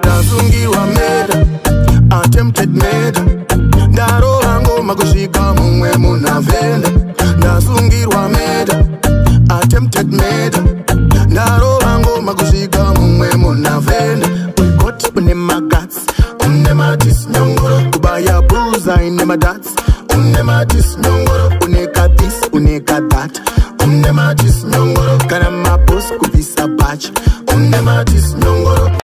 ndasungiwa meda attempted meda ndarohangoma kusvika mumwe munhavenda ndasungirwa meda attempted meda ndarohangoma kusvika mumwe munhavenda uigoti une magatsi une matisinyongoro kubaya buzai nemadatsi une matisinyongoro une kabisi une kadhata une matisinyongoro kana mabosi kubvisa bacha une matisinyongoro